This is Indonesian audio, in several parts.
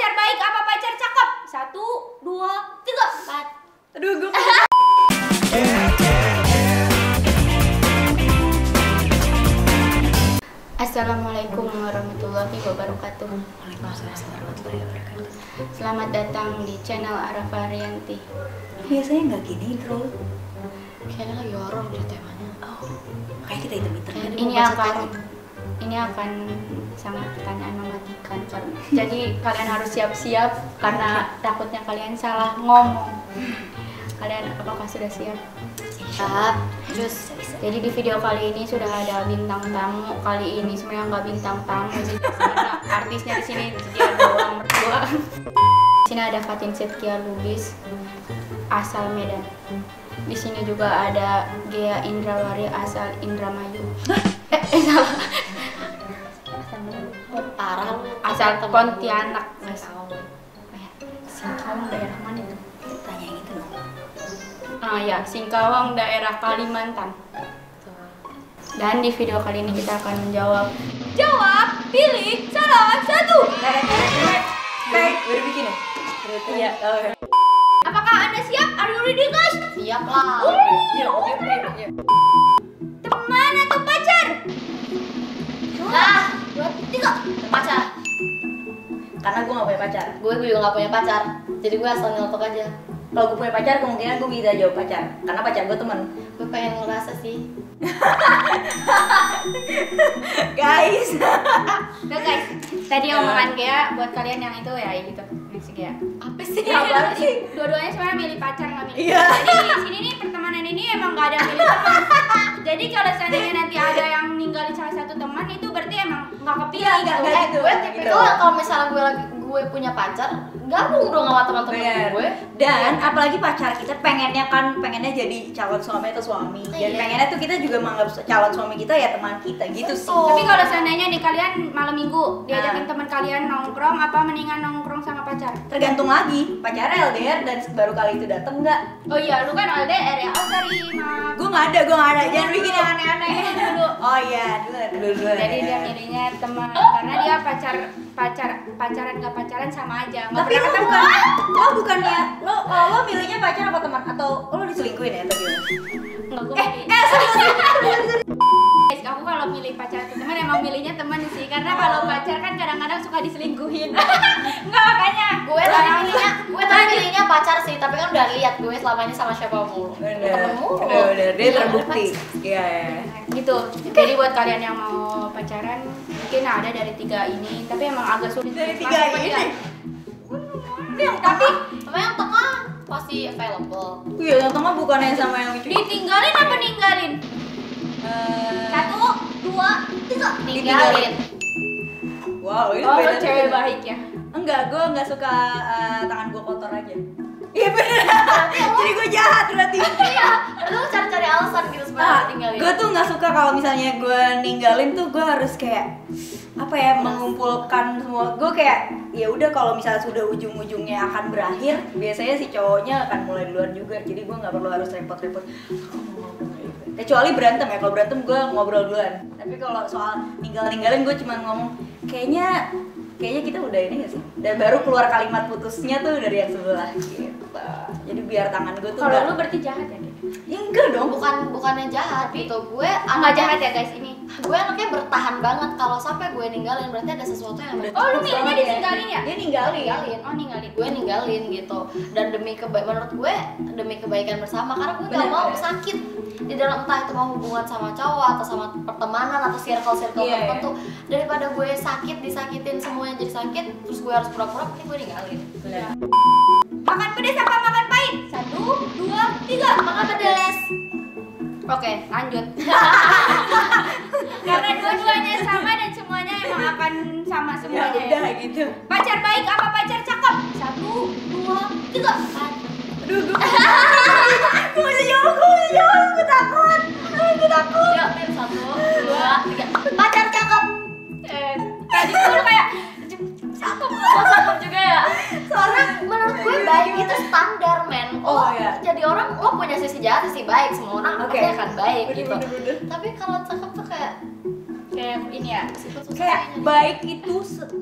Pacar baik apa pacar cakep? Satu, dua, tiga, empat. Aduh, gue Assalamualaikum warahmatullahi wabarakatuh. Selamat datang di channel Arafa Arianti. biasanya nggak gini intro. Kayaknya lagi horor deh temanya. Oh, kayak kita hitam-hitam. Ini tarot. Ini akan sangat pertanyaan mematikan jadi kalian harus siap-siap karena takutnya kalian salah ngomong. Kalian apakah sudah siap? Siap. Terus Jadi di video kali ini sudah ada bintang tamu. Kali ini sebenarnya nggak bintang tamu sih. Artisnya di sini dia doang berdua. Di sini ada Fatin Setkia Lubis asal Medan. Di sini juga ada Gea Indrawari asal Indramayu. eh, eh, salah. Temen Pontianak. Tahu. Eh, Singkawang daerah mana itu? Tanya yang itu dong. Ah ya, Singkawang daerah Kalimantan. Dan di video kali ini kita akan menjawab Jawab, pilih salah satu Kayak udah bikin ya? Iya. Iya. Apakah anda siap? Are you ready guys? Siap lah. Karena gue gak punya pacar. Gue juga gak punya pacar. Jadi gue asal nyelotok aja. Kalau gue punya pacar, kemungkinan gue bisa jawab pacar. Karena pacar gue temen. Gue pengen ngerasa sih. Guys. Guys, tadi omongan Gea buat kalian yang itu ya gitu Gea Apa sih? Ya, jadi dua-duanya sebenarnya milih pacar nggak milih Iya. Jadi di sini nih pertemanan ini emang nggak ada milih teman Jadi kalau seandainya nanti ada yang ninggalin salah satu teman itu berarti emang nggak kepilih Iya, nggak- gitu. gue gitu. tipikal kalau misalnya gue lagi gue punya pacar, gabung dong sama teman-teman gue. Dan apalagi pacar kita pengennya kan pengennya jadi calon suami atau suami. Dan Iya. pengennya tuh kita juga menganggap calon suami kita ya teman kita gitu sih. Tapi kalau seandainya nih kalian malam minggu diajakin Nah. teman kalian nongkrong apa mendingan nongkrong sama pacar? Tergantung lagi pacarnya LDR dan baru kali itu dateng nggak? Oh iya, lu kan LDR ya. Oh sorry, maaf. Gue nggak ada, gue nggak ada. Jangan bikin yang aneh-aneh dulu. Oh iya, dulu dulu dulu. Jadi dia milihnya teman karena dia pacar pacar pacaran nggak pacaran sama aja. Nggak Tapi pernah lo ketemu. bukan, lo bukannya lo kalau lo milihnya pacar apa teman atau lo diselingkuhin ya tadi? Nggak gue Eh, eh, sorry, sorry. Milih pacar atau teman emang milihnya teman sih karena kalau pacar kan kadang-kadang suka diselingkuhin. Nggak makanya. Gue tadi milihnya, gue tadi milihnya pacar sih, tapi kan udah lihat gue selama ini sama siapa mulu. Bener, bener, bener. Dia Iya, terbukti. pacar. Iya, iya. gitu jadi buat kalian yang mau pacaran mungkin ada dari tiga ini tapi emang agak sulit Dari untuk tiga masuk ke ini? Yang tapi Sama yang tengah pasti available. Iya, yang tengah bukannya sama yang lucu. ditinggalin apa ninggalin dua tiga Tinggalin. Wow, ini oh beda cewek beda. baik ya Enggak, gue nggak suka eh, tangan gue kotor aja. Iya bener. Jadi gue jahat berarti. Iya, lu cari-cari alasan gitu supaya tinggalin. gue tuh nggak suka kalau misalnya gue ninggalin tuh gue harus kayak apa ya mengumpulkan semua gue kayak ya udah kalau misalnya sudah ujung-ujungnya akan berakhir biasanya si cowoknya akan mulai duluan juga jadi gue nggak perlu harus repot-repot kecuali berantem ya kalau berantem gue ngobrol duluan. Tapi kalau soal ninggal-ninggalin gue cuma ngomong kayaknya kayaknya kita udah ini gak sih? Dan baru keluar kalimat putusnya tuh dari yang sebelah gitu. Jadi biar tangan gue tuh kalau lu berarti jahat ya? Ya enggak dong bukan bukannya jahat. Gitu. Gue nggak jahat ya guys ini. Gue anaknya bertahan banget. Kalau sampai gue ninggalin berarti ada sesuatu yang Udah Oh, lu milihnya ditinggalin ya? Dia ninggalin. ninggalin. oh ninggalin. Gue ninggalin gitu. Dan demi keba menurut gue demi kebaikan bersama karena gue gak Bener, mau sakit. Di dalam entah itu mau hubungan sama cowok atau sama pertemanan atau circle circle Iya, tertentu. Daripada gue sakit disakitin semuanya jadi sakit terus gue harus pura-pura mending gue ninggalin. Bener. makan pedas apa tiga makan pedes Oke, lanjut. Karena dua-duanya sama dan semuanya emang akan sama Ya semuanya. udah gitu. Pacar baik apa pacar cakep? Satu, dua, tiga, empat. Aduh, gue gue jawab, gue bisa jawab, gue takut, gue takut. tim satu dua tiga pacar cakep Eh, tadi tuh kayak cakep. Cakep juga ya soalnya menurut gue baik itu standar Oh, Lo iya. jadi orang lo punya sisi jahat sisi baik semua orang Oke. pasti akan baik Bener, gitu bener, bener. tapi kalau cakep tuh kayak Kayak ini susah kayak sih. baik itu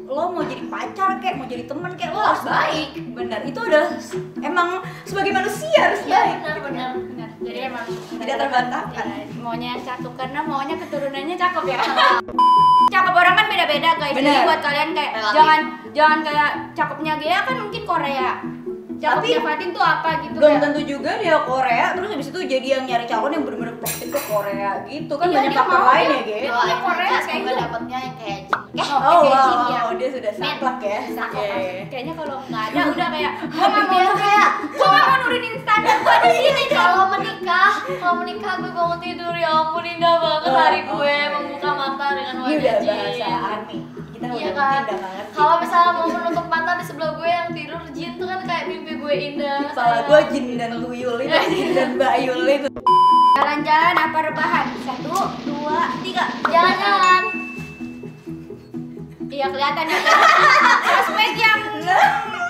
lo mau jadi pacar kayak mau jadi teman kayak lo harus baik benar itu s- emang sebagai manusia harus Iya baik benar benar. Benar. Jadi emang Tidak terbantahkan. Ya, maunya yang cakep karena maunya keturunannya cakep ya. cakep orang kan beda-beda guys. Jadi Benar. buat kalian kayak Relatif. jangan jangan kayak cakepnya Gea kan mungkin Korea. Cakepnya Tapi- Fatin tuh apa gitu belum kayak. tentu juga dia Korea terus habis itu jadi yang nyari calon yang benar-benar praktik ke Korea gitu kan Iya, banyak faktor lain ya dia- gitu dia- Korea kayak gitu. dapatnya yang kayak. Eh, oh wow, Jin, ya. wow, dia sudah saklek ya Saklek. Iya. Kayaknya kalau nggak ada udah kayak gua nggak mau Dia kayak gua nggak mau nurunin standar gua di sini kalau menikah, kalau menikah gue bangun tidur ya ampun indah banget Oh, hari gue membuka mata dengan ini wajah udah kita Iya udah kan? Kalau misalnya mau menutup mata di sebelah gue yang tidur Jin tuh kan kayak mimpi gue indah. kepala gue jin dan tuyul itu jin dan bayul itu Jalan-jalan apa rebahan? Satu, dua, tiga. Jalan-jalan. Iya kelihatan ya. Sosmed yang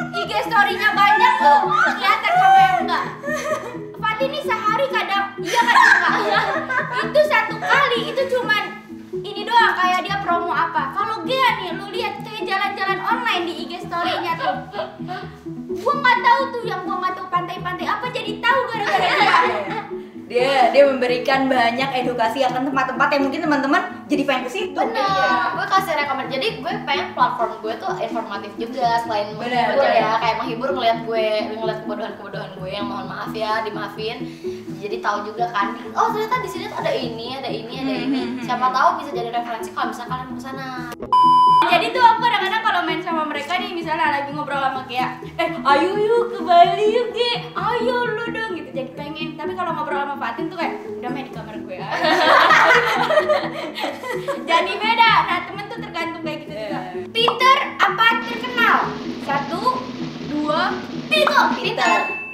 IG story-nya banyak tuh kelihatan sama yang enggak. Fatih ini sehari kadang iya kadang enggak. Itu satu kali itu cuman ini doang kayak dia promo apa. Kalau Gea nih lu lihat kayak jalan-jalan online di IG story-nya tuh. Gua nggak tahu tuh yang gua nggak tahu pantai-pantai dia dia memberikan banyak edukasi akan tempat-tempat yang mungkin teman-teman jadi pengen ke situ Bener, gue kasih rekomend. Jadi gue pengen platform gue tuh informatif juga selain menghibur ya, kayak menghibur ngeliat gue, ngeliat kebodohan-kebodohan gue yang mohon maaf ya, dimaafin. Jadi tahu juga kan, oh ternyata di sini tuh ada ini, ada ini, ada ini. Hmm, hmm, Siapa tahu bisa jadi referensi kalau misalnya kalian mau ke sana. Jadi tuh aku kadang-kadang kalau main sama mereka nih misalnya lagi ngobrol sama Kia, eh ayo yuk ke Bali yuk Ki, ayo lu dong gitu. Jadi pengen. Tapi kalau ngobrol sama Fatin tuh kayak udah main di kamar gue aja. Jadi beda. Nah temen tuh tergantung kayak gitu juga. Iya. Pinter apa terkenal? Satu, dua, tiga. Pinter.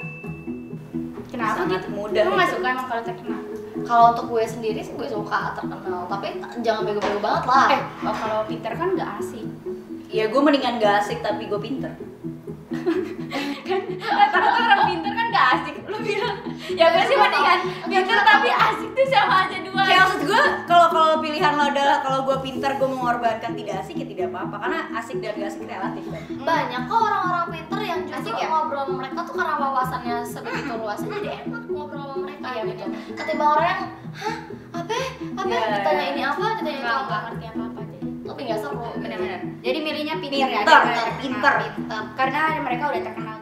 Kenapa Sangat gitu? mudah Lu nggak itu. suka emang kalau terkenal? Kalau untuk gue sendiri sih gue suka terkenal, tapi jangan bego-bego banget lah. Eh, oh, kalau pinter kan nggak asik. ya gue mendingan gak asik tapi gue pinter kan rata-rata orang pinter asik lu bilang ya gue sih mendingan pinter tapi asik tuh sama aja dua kayak maksud gue kalau kalau pilihan lo adalah kalau gue pinter gue mengorbankan tidak asik ya tidak apa-apa karena asik dan gak asik relatif Banyak kok orang-orang pinter yang justru Asik ya? ngobrol sama mereka tuh karena wawasannya sebegitu luasnya jadi enak ngobrol sama mereka Iya, gitu. Ketimbang orang yang, hah, apa? Apa? Iya, ditanya iya. ini apa? Ditanya itu nggak apa? ngerti apa apa jadi Lebih nggak seru. benar-benar jadi milihnya pinter, ya Pinter, pinter. Pinter. karena mereka udah terkenal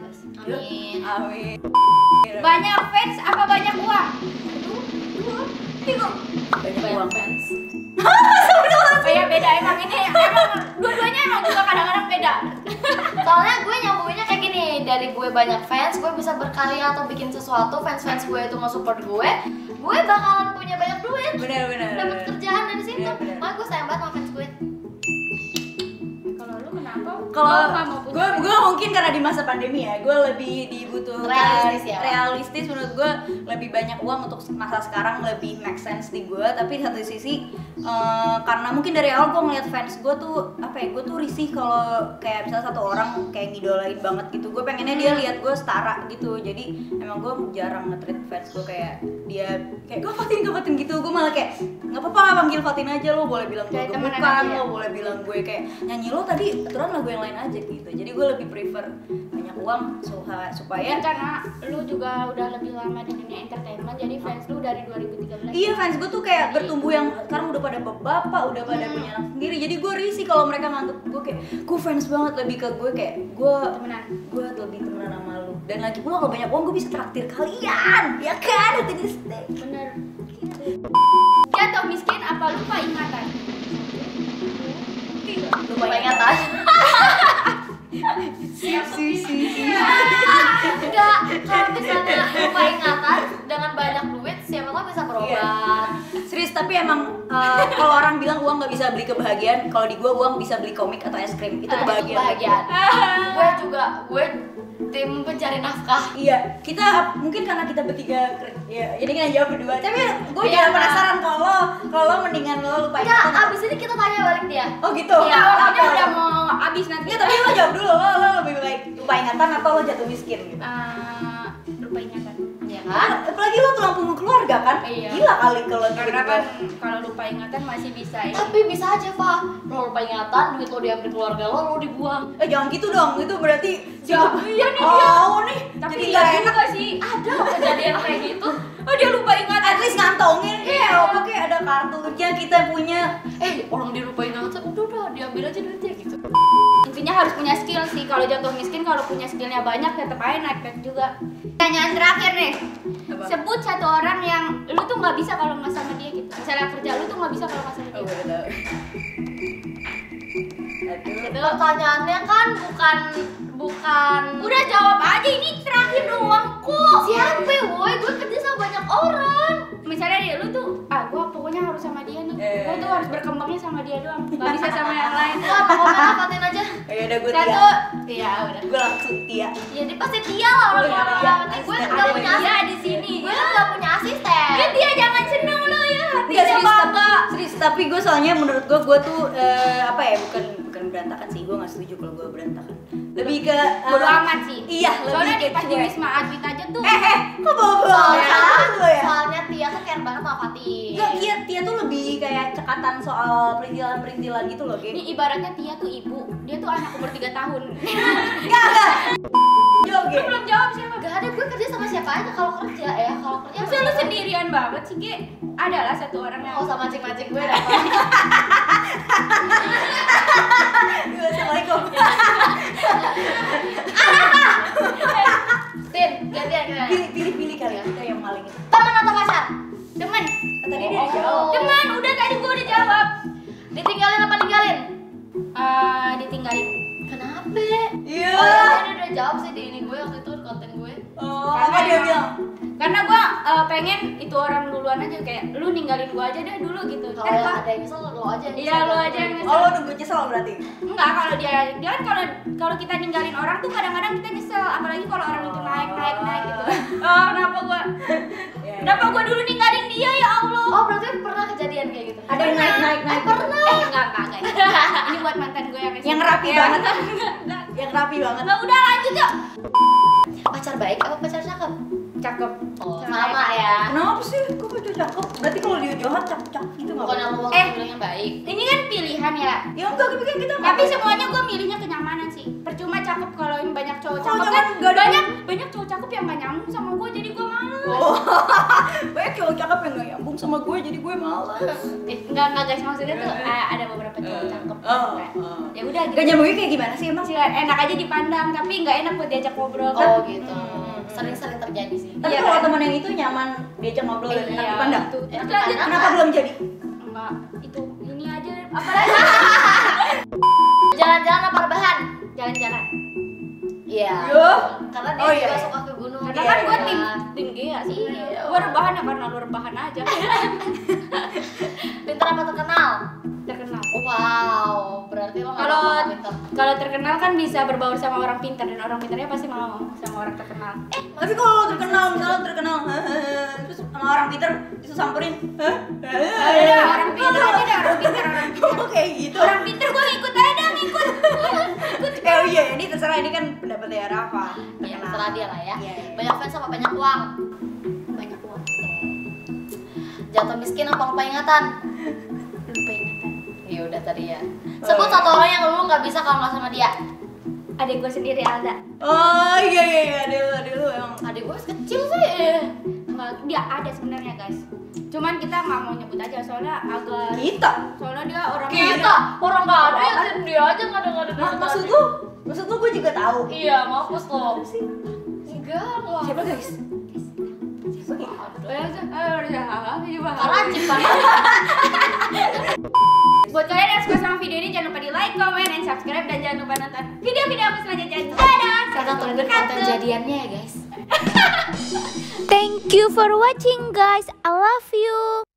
Amin. amin. Banyak fans apa banyak uang? Satu dua tiga banyak Banyak uang. fans. oh ya beda. Emang ini emang dua-duanya emang juga kadang-kadang beda. Soalnya gue nyambunginnya kayak gini. Dari gue banyak fans, gue bisa berkarya atau bikin sesuatu Fans-fans gue itu nge-support gue Gue bakalan punya banyak duit. Benar benar. Dapat kerjaan dari situ. Iya. Makanya gue sayang banget sama kalau gue gue mungkin karena di masa pandemi ya gue lebih dibutuhkan Realistis ya? realistis. Menurut gue lebih banyak uang untuk masa sekarang lebih make sense di gue tapi di satu sisi eh, karena mungkin dari awal gue ngeliat fans gue tuh apa ya gue tuh risih kalau kayak misalnya satu orang kayak ngidolain banget gitu. Gue pengennya dia lihat gue setara gitu. Jadi emang gue jarang nge-treat fans gue kayak dia kayak gue Fatin gue Fatin gitu. Gue malah kayak nggak apa-apa panggil Fatin aja lo. Boleh bilang gue gemukan aja ya? lo boleh bilang gue kayak nyanyi lo tadi aturan lagu yang lain aja gitu jadi gue lebih prefer banyak uang supaya karena lu juga udah lebih lama di dunia entertainment jadi fans lu dari 2013 Iya fans gue tuh kayak bertumbuh yang sekarang udah pada bapak, udah pada punya anak sendiri. Jadi gue risih kalau mereka nganggep gue kayak gue fans banget lebih ke gue kayak gue temenan gue lebih temenan sama lu. Dan lagi pula kalau banyak uang gue bisa traktir kalian, ya kan? Itu bener jatuh miskin apa lupa ingatan Lupa ingat. ingatan Si si. Enggak, kalau misalnya lupa ingatan dengan banyak duit siapa tahu bisa berobat Serius tapi emang uh, kalau orang bilang uang nggak bisa beli kebahagiaan, kalau di gue uang bisa beli komik atau es krim. Itu Nah, kebahagiaan. kebahagiaan gue juga gue tim pencari nafkah Iya, kita mungkin karena kita bertiga ya, jadi kan jawab berdua. Tapi gue Iya, juga penasaran kalau kalau mendingan lo lupa ingatan. abis ini kita tanya balik dia Oh gitu. Iya, waktunya Apa? udah mau habis nanti. Iya, tapi lo jawab dulu. Lo, lo lebih baik lupa ingatan atau lo jatuh miskin gitu? Eh, lupa ingatan. Iya. kan? apalagi lo tulang punggung keluarga kan Iya. gila kali kalau karena gitu. kan kalau lupa ingatan masih bisa ya Tapi bisa aja, Pak. Lo lupa ingatan, duit lo diambil keluarga lo, lo dibuang. eh jangan gitu dong itu berarti Ya, iya nih oh nih tapi jadi nggak enak juga sih Ada kejadian kayak gitu. oh dia lupa ingatan at least ngantongin Iya. ya oke kayak ada kartunya kita punya Eh, orang dilupa ingatan, udah udah diambil aja duitnya gitu. Intinya harus punya skill sih. Kalau jatuh miskin kalau punya skillnya banyak tetap aja naik naik juga. Pertanyaan terakhir nih. Apa? sebut satu orang yang lu tuh nggak bisa kalau nggak sama dia gitu. Misalnya kerja lu tuh nggak bisa kalau nggak sama oh dia Aduh. gitu. Pertanyaannya kan bukan bukan udah jawab aja ini terakhir doang kok. Siapa woi? Gue kerja sama banyak orang. Misalnya dia lu tuh ah pokoknya harus sama dia nih. Eh. gua tuh harus berkembangnya sama dia doang. Nggak bisa sama yang lain. Wah, no comment lah, Fatin aja ya udah gue satu. Tia. Iya udah. Gue langsung Tia. Jadi pasti dia lah orang Oh, iya, orang iya. Gue gak ada punya dia. asisten di sini. Gue kan gak punya asisten. Dia jangan seneng lu ya. Hatinya serius, tapi, serius tapi gue soalnya menurut gue gue tuh eh, apa ya bukan bukan berantakan sih. Gue nggak setuju kalau gue berantakan lebih ke eh, bodo amat sih iya lebih soalnya di pas wisma atlet aja tuh eh eh kok bawa bawa Soalnya, lo ya soalnya Tia tuh care banget sama Fatin Enggak, Tia, Tia tuh lebih kayak cekatan soal perintilan-perintilan gitu loh, ini Ge. ibaratnya Tia tuh ibu dia tuh anak umur 3 tahun Enggak, enggak. Ge. lu belum jawab siapa Gak ada, gue kerja sama siapa aja kalau kerja ya Kalau kerja Masa lu sendirian banget sih, Ge? Adalah satu orang yang Gak usah mancing-mancing gue ditinggalin Kenapa? Iya. Oh iya, dia udah jawab sih di ini gue waktu itu konten gue Oh, apa dia bilang? Karena gua eh, pengen itu orang duluan aja Kayak lu ninggalin gua aja deh dulu gitu Kalau Kan ada yang nyesel, lo aja yang Iya, lo aja yang nyesel. Oh, lo nunggu nyesel berarti. Enggak, kalau dia dia kan kalau kalau kita ninggalin orang tuh kadang-kadang kita nyesel, apalagi kalau orang itu naik naik naik gitu. Oh, kenapa gua Ya, kenapa gua dulu ninggalin dia ya Allah? Oh berarti pernah kejadian kayak gitu? Ada yang naik naik naik. Eh, Eh, buat mantan gue yang Yang rapi Ya. banget. Yang rapi banget. Enggak, udah lanjut yuk. Pacar baik apa pacar cakep? Cakep. Oh, Cakep. sama ya Kenapa sih? Kok baca cakep? Berarti kalau dia jahat cakep gitu nggak? Bukan lo Eh. yang baik Ini kan pilihan ya. Ya enggak, tapi kan kita Tapi semuanya gue milihnya kenyamanan sih. Percuma cakep kalau yang banyak cowok Oh, cakep kan ada- banyak banyak cowok cakep yang gak nyambung sama gue jadi gue males. Oh. Banyak cowok cakep yang nggak nyambung sama gue, jadi gue malas. Eh, enggak enggak guys maksudnya tuh eh, ada beberapa cowok Eh, cakep. oh, Kayak, oh. Ya udah gitu. Gak nyambungnya kayak gimana sih emang? Sih, enak aja dipandang tapi nggak enak buat diajak ngobrol kan. Oh gitu Hmm. Sering-sering terjadi sih Tapi Iya, kalau kan? teman yang itu nyaman diajak ngobrol dan enak Iya, dipandang. Enak dipandang. Kenapa belum jadi? Enggak, itu ini aja apa lagi? Jalan-jalan apa rebahan? Jalan-jalan. Iya Yo. Karena dia Oh, iya, juga iya. suka ke gunung Karena Iya, kan gue tim tim Gea sih. Iya. Gue rebahan ya karena lu rebahan aja. Pintar apa terkenal? terkenal. Wow, berarti lo Kalau pintar kalau terkenal kan bisa berbaur sama orang pintar dan orang pintarnya pasti mau sama orang terkenal. Eh, Tapi kalau terkenal, misalnya terkenal, terus sama orang Peter itu samperin, hah? ada orang pintar aja deh orang pintar orang pintar. Kayak gitu. Orang pintar gue ngikut aja dah ngikut. Eh oh iya, ini terserah ini kan pendapatnya Rafa. Ya, terserah dia lah ya Iya, iya. Banyak fans apa banyak uang? Banyak uang. Jatuh miskin apa lupa ingatan? Lupa ingatan. Ya udah tadi ya. Sebut satu orang yang lu nggak bisa kalau nggak sama dia. Adik gue sendiri Alda. Oh iya iya iya, ada lu, ada lu emang. Adik gue kecil sih. Enggak, dia ada sebenarnya guys. Cuman kita nggak mau nyebut aja soalnya agak Kita. soalnya dia orangnya Kita, orang nggak ada yang tim dia aja nggak ada nggak ada Ma- maksud lu, maksud lu gue juga tahu. Iya, mampus lo Enggak, enggak. Siapa guys? Siapa? Guys? Eh, udah, udah, udah, Karacik kan Buat kalian yang suka sama video ini jangan lupa di like, comment, and subscribe dan jangan lupa nonton video-video aku selanjutnya. Dadah. Kita tungguin konten jadiannya ya guys Thank you for watching guys. I love you.